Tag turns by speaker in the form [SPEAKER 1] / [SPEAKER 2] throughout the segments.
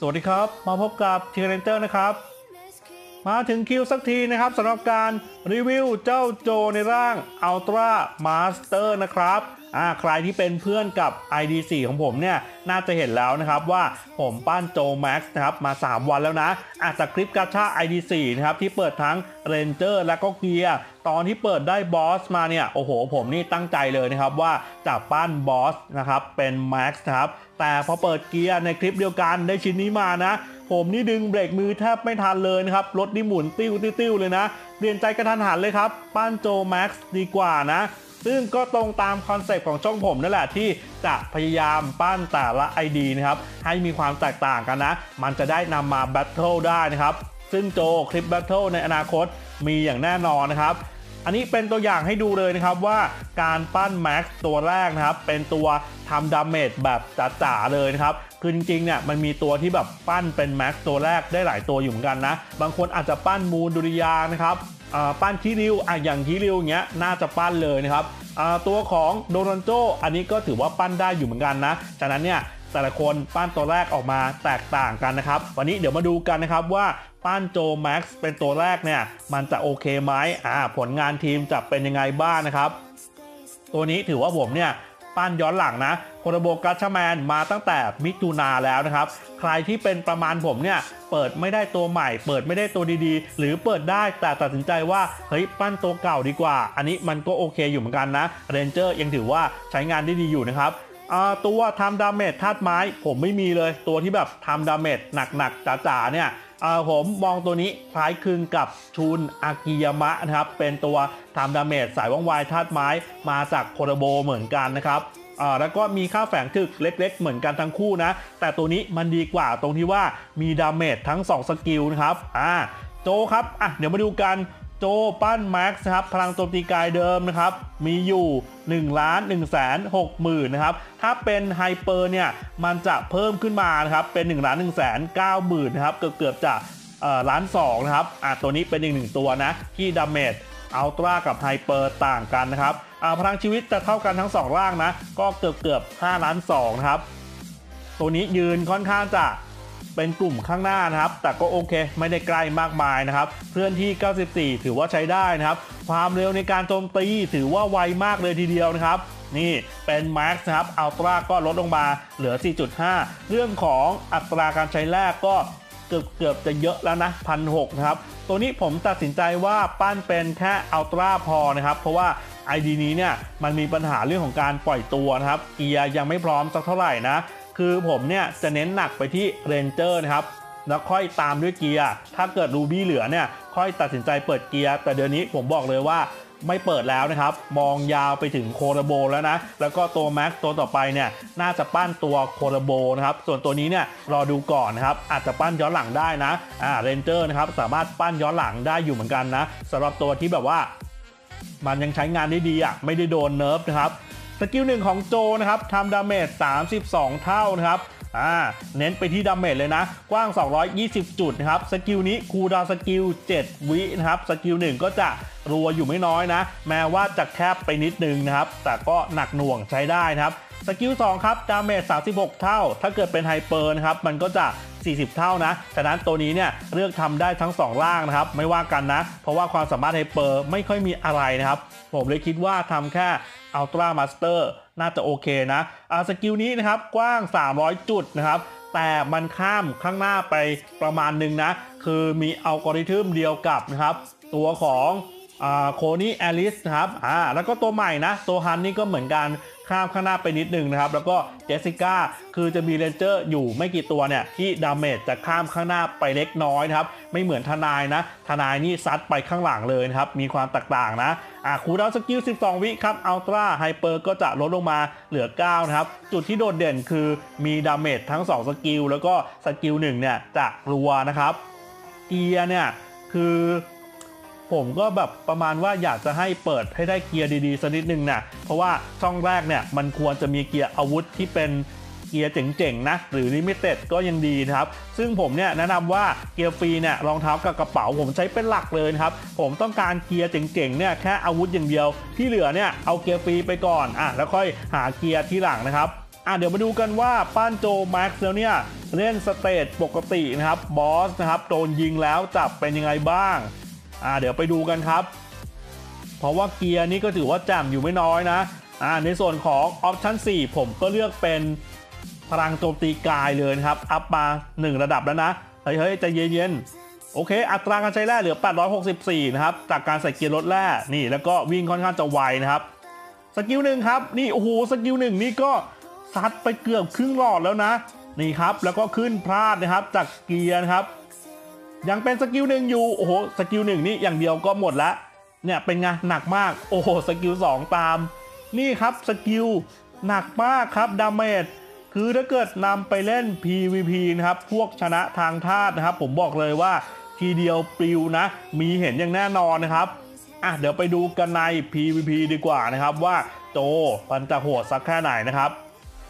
[SPEAKER 1] สวัสดีครับ มาพบกับทีเรนเจอร์นะครับ มาถึงคิวสักทีนะครับสำหรับการรีวิวเจ้าโจในร่าง Ultra Master นะครับ อ่าใครที่เป็นเพื่อนกับ ID4 ของผมเนี่ยน่าจะเห็นแล้วนะครับว่าผมปั้นโจ Max นะครับมา 3 วันแล้วนะอาจจะคลิปกาชา ID4 นะครับที่เปิดทั้ง Ranger และก็เกียร์ตอนที่เปิดได้บอสมาเนี่ยโอ้โห ผมนี่ตั้งใจเลยนะครับว่าจะปั้นบอสนะครับเป็น Max นะครับแต่พอเปิดเกียร์ในคลิปเดียวกันได้ชิ้นนี้มานะผมนี่ดึงเบรกมือแทบไม่ทันเลยนะครับ รถนี่หมุนติ้วติ้วเลยนะ เปลี่ยนใจกระทันหันเลยครับ ปั้นโจ Max ดีกว่านะ ซึ่งก็ตรงตาม concept ของช่องผมนั่นแหละที่จะพยายามปั้นแต่ละ ID นะครับให้มีความแตกต่างกันนะ มันจะได้นำมา battle ได้นะครับ ซึ่งโจคลิป battle ในอนาคตมีอย่างแน่นอนนะครับอันนี้เป็นตัวอย่างให้ดูเลยนะครับว่าการปั้น Max ตัวแรกนะครับ เป็นตัวทำ damage แบบจ๋าๆเลยนะครับ คือจริงๆเนี่ยมันมีตัวที่แบบปั้นเป็น Max ตัวแรกได้หลายตัวอยู่เหมือนกันนะ บางคนอาจจะปั้นมูลดุริยานะครับปั้นคิริวอะอย่างคิริวเงี้ยน่าจะปั้นเลยนะครับ ตัวของโดนันโจอันนี้ก็ถือว่าปั้นได้อยู่เหมือนกันนะจากนั้นเนี่ยแต่ละคนปั้นตัวแรกออกมาแตกต่างกันนะครับ วันนี้เดี๋ยวมาดูกันนะครับว่าปั้นโจ Max เป็นตัวแรกเนี่ย มันจะโอเคไหมอ่าผลงานทีมจะเป็นยังไงบ้างนะครับ ตัวนี้ถือว่าผมเนี่ย ปั้นย้อนหลังนะโคโรโบกัชแมนมาตั้งแต่มิถุนาแล้วนะครับ ใครที่เป็นประมาณผมเนี่ยเปิดไม่ได้ตัวใหม่ เปิดไม่ได้ตัวดีๆ หรือเปิดได้แต่ตัดสินใจว่าเฮ้ยปั้นตัวเก่าดีกว่า อันนี้มันก็โอเคอยู่เหมือนกันนะ ranger ยังถือว่าใช้งานได้ดีอยู่นะครับตัวทำ damage ธาตุไม้ผมไม่มีเลย ตัวที่แบบทำ damage หนักๆจ๋าๆเนี่ย ผมมองตัวนี้คล้ายคลึงกับชุนอากิยามะนะครับ เป็นตัวทำ damage สายว่องไวธาตุไม้มาจากโคโรโบเหมือนกันนะครับแล้วก็มีค่าแฝงถึกเล็ก ๆ เหมือนกันทั้งคู่นะ แต่ตัวนี้มันดีกว่าตรงที่ว่ามี damage ทั้ง 2 skill นะครับอ่าโจครับอะเดี๋ยวมาดูกัน โจปั้น max นะครับพลังโจมตีกายเดิมนะครับมีอยู่ 1 ล้าน1แสน6หมื่นนะครับถ้าเป็น hyper เนี่ยมันจะเพิ่มขึ้นมานะครับเป็น1ล้าน1แสน9หมื่นนะครับเกือบเกือบๆจะล้าน2นะครับอะตัวนี้เป็นอีกหนึ่งตัวนะที่ damage ultra กับ hyper ต่างกันนะครับอ่าพลังชีวิตจะเท่ากันทั้ง 2 ร่างนะ ก็เกือบเกือบ5ล้าน2นะครับ ตัวนี้ยืนค่อนข้างจะ เป็นกลุ่มข้างหน้านะครับ แต่ก็โอเค ไม่ได้ใกล้มากมายนะครับเคลื่อนที่ 94 ถือว่าใช้ได้นะครับ ความเร็วในการโจมตีถือว่าไวมากเลยทีเดียวนะครับนี่เป็น Max นะครับอัลตร้าก็ลดลงมาเหลือ 4.5 เรื่องของอัตราการใช้แรกก็เกือบเกือบจะเยอะแล้วนะพันหนะครับ ตัวนี้ผมตัดสินใจว่าปั้นเป็นแค่อัลตร้าพอนะครับ เพราะว่า ID นี้เนี่ยมันมีปัญหาเรื่องของการปล่อยตัวนะครับเกียร์ยังไม่พร้อมสักเท่าไหร่นะ คือผมเนี่ยจะเน้นหนักไปที่เรนเจอร์นะครับแล้วค่อยตามด้วยเกียร์ ถ้าเกิดรูบี้เหลือเนี่ยค่อยตัดสินใจเปิดเกียร์ แต่เดือนนี้ผมบอกเลยว่าไม่เปิดแล้วนะครับ มองยาวไปถึงโคโรโบแล้วนะ แล้วก็ตัว max ตัวต่อไปเนี่ยน่าจะปั้นตัวโคโรโบนะครับ ส่วนตัวนี้เนี่ยรอดูก่อนนะครับ อาจจะปั้นย้อนหลังได้นะอ่า ranger นะครับสามารถปั้นย้อนหลังได้อยู่เหมือนกันนะสำหรับตัวที่แบบว่า มันยังใช้งานได้ดีอะไม่ได้โดน nerf นะครับ skill หนึ่งของโจนะครับทำ damage 32 เท่านะครับอ่าเน้นไปที่ damage เลยนะ กว้าง 220 จุดนะครับ skill นี้ cooldown skill 7 วินะครับ skill หนึ่งก็จะรัวอยู่ไม่น้อยนะ แม้ว่าจะแคบไปนิดนึงนะครับ แต่ก็หนักหน่วงใช้ได้นะครับ skill 2 ครับ damage 36 เท่า ถ้าเกิดเป็น hyper นะครับ มันก็จะ 40 เท่านะฉะนั้นตัวนี้เนี่ยเลือกทำได้ทั้ง2ร่างนะครับ ไม่ว่ากันนะ เพราะว่าความสามารถ hyper ไม่ค่อยมีอะไรนะครับ ผมเลยคิดว่าทำแค่ ultra masterน่าจะโอเคนะอ่า skill นี้นะครับกว้าง 300 จุดนะครับแต่มันข้ามข้างหน้าไปประมาณหนึ่งนะ คือมีอัลกอริทึมเดียวกับนะครับ ตัวของ โคนี่แอลิสนะครับอ่าแล้วก็ตัวใหม่นะ ตัวฮันนี่ก็เหมือนกันข้ามข้างหน้าไปนิดนึงนะครับ แล้วก็เจสสิก้าคือจะมี ranger อยู่ไม่กี่ตัวเนี่ย ที่ damage จะข้ามข้างหน้าไปเล็กน้อยนะครับ ไม่เหมือนทนายนะ ทนายนี่ซัดไปข้างหลังเลยนะครับ มีความแตกต่างนะอ่า cooldown skill 12 วิครับ ultra hyper ก็จะลดลงมาเหลือ 9 นะครับ จุดที่โดดเด่นคือมี damage ทั้ง 2 skill แล้วก็ skill 1เนี่ยจะรัวนะครับเกียร์เนี่ยคือ ผมก็แบบประมาณว่าอยากจะให้เปิดให้ได้เกียร์ดีๆสักนิดนึงนะเพราะว่าช่องแรกเนี่ยมันควรจะมีเกียร์อาวุธที่เป็นเกียร์เจ๋งๆนะหรือ limited ก็ยังดีนะครับ ซึ่งผมเนี่ยแนะนำว่าเกียร์ฟรีเนี่ยรองเท้ากับกระเป๋าผมใช้เป็นหลักเลยครับ ผมต้องการเกียร์เจ๋งๆเนี่ยแค่อาวุธอย่างเดียว ที่เหลือเนี่ยเอาเกียร์ฟรีไปก่อนอะแล้วค่อยหาเกียร์ที่หลังนะครับอะเดี๋ยวมาดูกันว่าปั้นโจ max แล้วเนี่ยเล่น stage ปกตินะครับบอสนะครับโดนยิงแล้วจับเป็นยังไงบ้าง อะเดี๋ยวไปดูกันครับ เพราะว่าเกียร์นี้ก็ถือว่าจ่มอยู่ไม่น้อยนะอ่าในส่วนของ option 4 ผมก็เลือกเป็นพลังโจมตีกายเลยนะครับ up มา 1 ระดับแล้วนะ เฮ้ยเฮ้ยใจเย็นๆ โอเค อัตราการใช้แร่เหลือ 864 นะครับ จากการใส่เกียร์ลดแร่นี่ แล้วก็วิ่งค่อนข้างจะไวนะครับ skill หนึ่งครับ นี่ โอ้โห skill หนึ่งนี่ก็ซัดไปเกือบครึ่งหลอดแล้วนะ นี่ครับ แล้วก็ขึ้นพลาดนะครับ จากเกียร์ครับ ยังเป็น skill หนึ่งอยู่ โอ้โห skill หนึ่งนี่อย่างเดียวก็หมดละ เนี่ยเป็นไงหนักมาก โอ้โห skill 2ตาม นี่ครับ skillหนักมากครับดาเมจคือถ้าเกิดนำไปเล่น PVP นะครับ พวกชนะทางธาตุนะครับ ผมบอกเลยว่าทีเดียวปลิวนะ มีเห็นอย่างแน่นอนนะครับอะเดี๋ยวไปดูกันใน PVP ดีกว่านะครับว่าโจมันจะโหดสักแค่ไหนนะครับ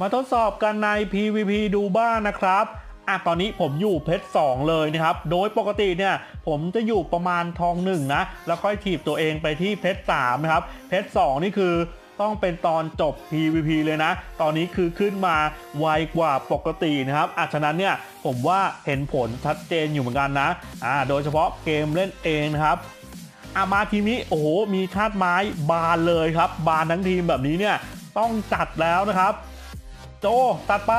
[SPEAKER 1] มาทดสอบกันใน PVP ดูบ้างนะครับ อะตอนนี้ผมอยู่เพชร2เลยนะครับ โดยปกติเนี่ยผมจะอยู่ประมาณทองหนึ่งนะ แล้วค่อยถีบตัวเองไปที่เพชร3นะครับ เพชร2นี่คือต้องเป็นตอนจบ PVP เลยนะ ตอนนี้คือขึ้นมาไวกว่าปกตินะครับอาฉะนั้นเนี่ยผมว่าเห็นผลชัดเจนอยู่เหมือนกันนะ อ่า โดยเฉพาะเกมเล่นเองนะครับอามาทีมนี้โอ้โห มีธาตุไม้บานเลยครับ บานทั้งทีมแบบนี้เนี่ยต้องจัดแล้วนะครับ โจตัดไป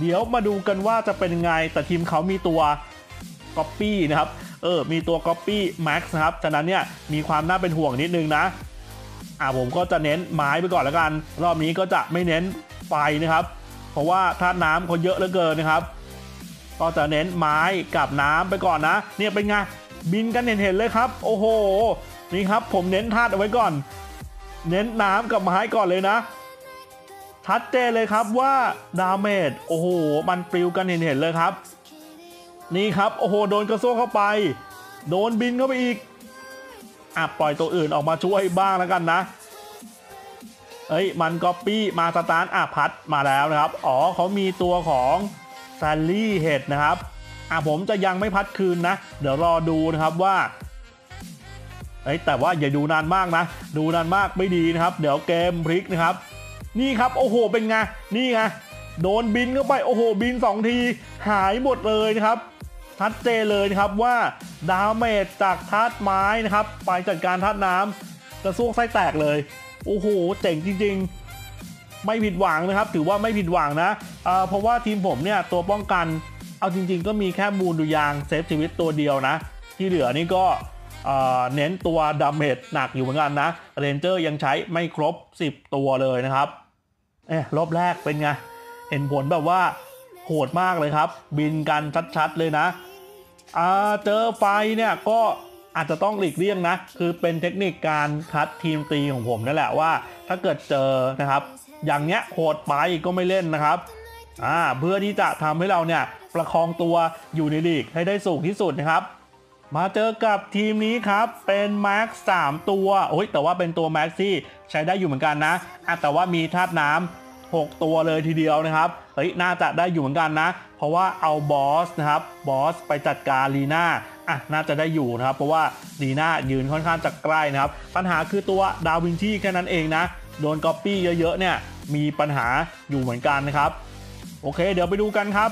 [SPEAKER 1] เดี๋ยวมาดูกันว่าจะเป็นไง แต่ทีมเขามีตัว Copy นะครับ เออ มีตัว Copy Max นะครับ ฉะนั้นเนี่ย มีความน่าเป็นห่วงนิดนึงนะ อ่าผมก็จะเน้นไม้ไปก่อนแล้วกัน รอบนี้ก็จะไม่เน้นไฟนะครับ เพราะว่าธาตุน้ำเขาเยอะเหลือเกินนะครับ ก็จะเน้นไม้กับน้ำไปก่อนนะ เนี่ยเป็นไง บินกันเห็นๆเลยครับ โอ้โห นี่ครับผมเน้นธาตุเอาไว้ก่อน เน้นน้ำกับไม้ก่อนเลยนะ ชัดเจนเลยครับว่าดาเมจโอ้โห มันปลิวกันเห็นๆเลยครับ นี่ครับ โอ้โห โดนกระโซกเข้าไป โดนบินเข้าไปอีกอะปล่อยตัวอื่นออกมาช่วยบ้างแล้วกันนะเอ้ย มันก๊อปปี้มาสตาร์ทอะพัดมาแล้วนะครับ อ๋อเขามีตัวของแซลลี่เฮดนะครับ อะผมจะยังไม่พัดคืนนะ เดี๋ยวรอดูนะครับว่า เอ้ยแต่ว่าอย่าดูนานมากนะ ดูนานมากไม่ดีนะครับ เดี๋ยวเกมพลิกนะครับ นี่ครับโอ้โหเป็นไงนี่ไงโดนบินเข้าไปโอ้โหบิน 2 ทีหายหมดเลยนะครับชัดเจนเลยนะครับว่า damage จากธาตุไม้นะครับไปจัดการธาตุน้ำกระซวกไส้แตกเลย โอ้โหเจ๋งจริง ๆ ไม่ผิดหวังนะครับ ถือว่าไม่ผิดหวังนะเพราะว่าทีมผมเนี่ยตัวป้องกันเอาจริง ๆ ก็มีแค่มูลดูยาง save ชีวิตตัวเดียวนะ ที่เหลือนี่ก็เอ่อเน้นตัว damage หนักอยู่เหมือนกันนะเรนเจอร์ยังใช้ไม่ครบ 10 ตัวเลยนะครับ เอ๊ะรอบแรกเป็นไง เห็นผลแบบว่าโหดมากเลยครับ บินกันชัดๆเลยนะอ่าเจอไฟเนี่ยก็อาจจะต้องหลีกเลี่ยงนะ คือเป็นเทคนิคการคัดทีมตีของผมนั่นแหละว่า ถ้าเกิดเจอนะครับ อย่างเนี้ยโหดไปก็ไม่เล่นนะครับอ่าเพื่อที่จะทำให้เราเนี่ยประคองตัวอยู่ในลีกให้ได้สูงที่สุดนะครับ มาเจอกับทีมนี้ครับ เป็น max 3ตัวโอ้ยแต่ว่าเป็นตัว max ที่ใช้ได้อยู่เหมือนกันนะอะแต่ว่ามีธาตุน้ำ6ตัวเลยทีเดียวนะครับเฮ้ยน่าจะได้อยู่เหมือนกันนะ เพราะว่าเอาบอสนะครับบอสไปจัดการลีน่าอะน่าจะได้อยู่นะครับ เพราะว่าลีน่ายืนค่อนข้างจะใกล้นะครับ ปัญหาคือตัวดาวินชีแค่นั้นเองนะ โดนก๊อปปี้เยอะๆเนี่ยมีปัญหาอยู่เหมือนกันนะครับ โอเค เดี๋ยวไปดูกันครับ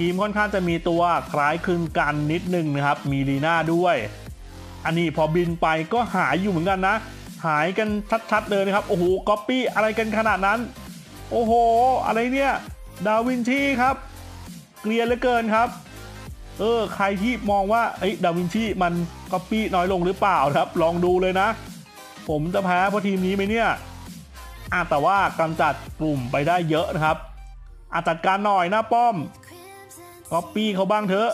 [SPEAKER 1] ทีมค่อนข้างจะมีตัวคล้ายคลึงกันนิดนึงนะครับ มีลีน่าด้วย อันนี้พอบินไปก็หายอยู่เหมือนกันนะ หายกันชัดๆเลยนะครับ โอ้โหก๊อปปี้อะไรกันขนาดนั้น โอ้โห อะไรเนี่ย ดาวินชีครับ เกรียนเหลือเกินครับ เออ ใครที่มองว่าไอ้ดาวินชีมันก๊อปปี้น้อยลงหรือเปล่าครับ ลองดูเลยนะ ผมจะแพ้เพราะทีมนี้ไหมเนี่ยอะแต่ว่ากำจัดกลุ่มไปได้เยอะนะครับอะจัดการหน่อยนะป้อม ก๊อปปี้เขาบ้างเถอะ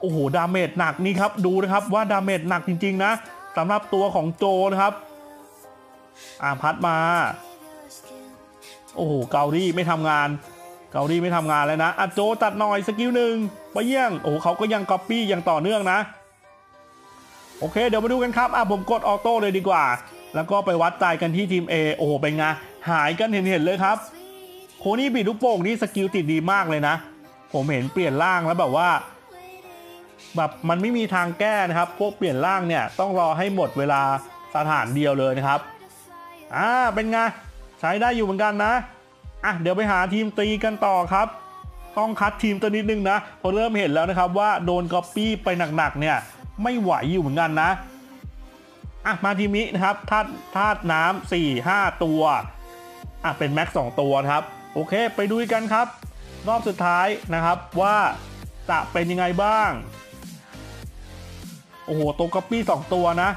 [SPEAKER 1] โอ้โห damage หนักนี่ครับ ดูนะครับว่า damage หนักจริง ๆ นะสำหรับตัวของโจนะครับ อ่าพัดมา โอ้โห เกาลีไม่ทำงาน เกาลีไม่ทำงานแล้วนะอะโจตัดหน่อย skill หนึ่งไปเยี่ยง โอ้โหเขาก็ยังก๊อปปี้อย่างต่อเนื่องนะ โอเค เดี๋ยวมาดูกันครับ อะผมกด auto เลยดีกว่า แล้วก็ไปวัดใจกันที่ทีม A โอ้โห เป็นไง หายกันเห็นๆเลยครับ โคนี่บีดลูกโป่งนี่ skill ติดดีมากเลยนะ ผมเห็นเปลี่ยนร่างแล้วแบบว่าแบบมันไม่มีทางแก้นะครับ พวกเปลี่ยนร่างเนี่ยต้องรอให้หมดเวลาสถานเดียวเลยนะครับ อ่า เป็นไง ใช้ได้อยู่เหมือนกันนะ อะ เดี๋ยวไปหาทีมตีกันต่อครับ ต้องคัดทีมตัวนิดนึงนะพอเริ่มเห็นแล้วนะครับว่าโดนก๊อปปี้ไปหนักๆเนี่ยไม่ไหวอยู่เหมือนกันนะ อะ มาทีมนี้นะครับธาตุธาตุน้ำสี่ห้าตัว อะ เป็นแม็กสองตัวครับ โอเค ไปดูกันครับ รอบสุดท้ายนะครับว่าจะเป็นยังไงบ้าง โอ้โห ตัวก๊อปปี้สองตัวนะ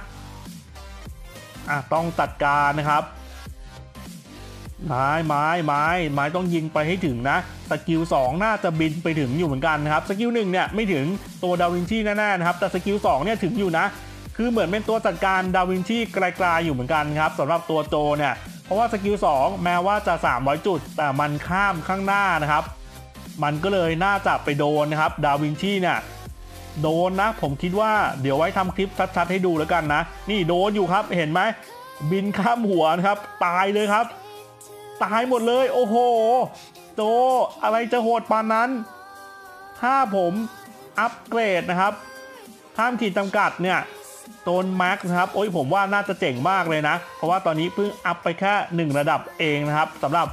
[SPEAKER 1] อะ ต้องจัดการนะครับ ไม้ไม้ไม้ไม้ต้องยิงไปให้ถึงนะ skill 2น่าจะบินไปถึงอยู่เหมือนกันนะครับ skill 1เนี่ยไม่ถึงตัวดาวินชีแน่ๆนะครับ แต่ skill 2เนี่ยถึงอยู่นะ คือเหมือนเป็นตัวจัดการดาวินชีไกลๆอยู่เหมือนกันครับสำหรับตัวโจเนี่ย เพราะว่า skill 2แม้ว่าจะ300จุด แต่มันข้ามข้างหน้านะครับ มันก็เลยน่าจะไปโดนนะครับดาวินชีเนี่ยโดนนะ ผมคิดว่าเดี๋ยวไว้ทำคลิปชัดๆให้ดูแล้วกันนะ นี่โดนอยู่ครับเห็นไหม บินข้ามหัวนะครับ ตายเลยครับ ตายหมดเลย โอ้โหโจอะไรจะโหดปานนั้น ถ้าผมอัปเกรดนะครับข้ามขีดจำกัดเนี่ยโจ max นะครับ โอ้ยผมว่าน่าจะเจ๋งมากเลยนะ เพราะว่าตอนนี้เพิ่งอัพไปแค่ 1 ระดับเองนะครับสำหรับ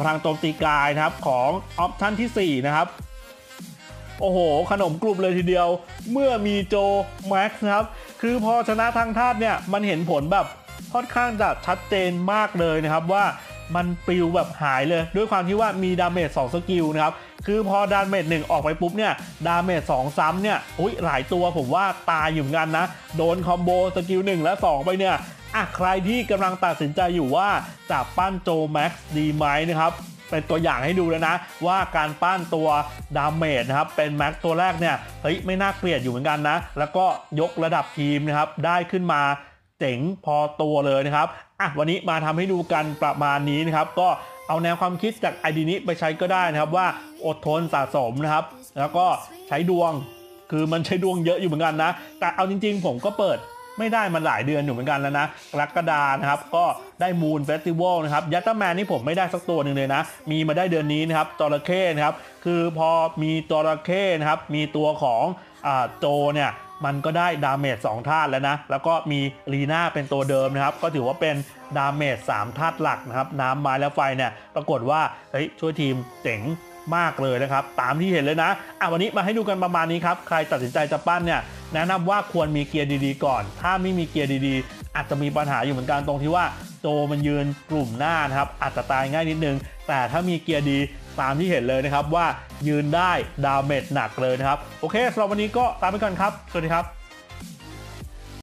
[SPEAKER 1] พลังโจมตีกายนะครับของ option ที่ 4 นะครับ โอ้โห ขนมกลุ่มเลยทีเดียว เมื่อมีโจ max นะครับ คือพอชนะทางธาตุเนี่ย มันเห็นผลแบบค่อนข้างจะชัดเจนมากเลยนะครับว่า มันปลิวแบบหายเลย ด้วยความที่ว่ามี damage 2 skill นะครับคือพอ damage 1ออกไปปุ๊บเนี่ย damage 2ซ้ำเนี่ยอุ้ยหลายตัวผมว่าตายอยู่เหมือนกันนะ โดน combo skill 1และ 2 ไปเนี่ยอะใครที่กำลังตัดสินใจอยู่ว่าจะปั้นโจ max ดีไหมนะครับเป็นตัวอย่างให้ดูแล้วนะ ว่าการปั้นตัว damage นะครับเป็น max ตัวแรกเนี่ยเฮ้ยไม่น่าเกลียดอยู่เหมือนกันนะ แล้วก็ยกระดับทีมนะครับได้ขึ้นมา เจ๋งพอตัวเลยนะครับอะวันนี้มาทำให้ดูกันประมาณนี้นะครับ ก็เอาแนวความคิดจาก ID นี้ไปใช้ก็ได้นะครับว่าอดทนสะสมนะครับ แล้วก็ใช้ดวงคือมันใช้ดวงเยอะอยู่เหมือนกันนะ แต่เอาจริง ๆ ผมก็เปิดไม่ได้มาหลายเดือนอยู่เหมือนกันแล้วนะกรกฎานะครับ ก็ได้ moon festival นะครับยัตเตอร์แมนนี่ผมไม่ได้สักตัวหนึ่งเลยนะ มีมาได้เดือนนี้นะครับจระเข้นะครับ คือพอมีจระเข้นะครับ มีตัวของอโจเนี่ย มันก็ได้ damage 2ธาตุแล้วนะ แล้วก็มีลีน่าเป็นตัวเดิมนะครับ ก็ถือว่าเป็น damage 3ธาตุหลักนะครับ น้ำไม้และไฟเนี่ยปรากฏว่าเฮ้ยช่วยทีมเจ๋งมากเลยนะครับ ตามที่เห็นเลยนะอะวันนี้มาให้ดูกันประมาณนี้ครับ ใครตัดสินใจจะปั้นเนี่ยแนะนำว่าควรมีเกียร์ดีๆ ก่อน ถ้าไม่มีเกียร์ดีๆ อาจจะมีปัญหาอยู่เหมือนกันตรงที่ว่าโจมันยืนกลุ่มหน้านะครับอาจจะตายง่ายนิดนึง แต่ถ้ามีเกียร์ดี ตามที่เห็นเลยนะครับว่ายืนได้ดาเมจหนักเลยนะครับ โอเคสำหรับวันนี้ก็ตามไปก่อนครับ สวัสดีครับ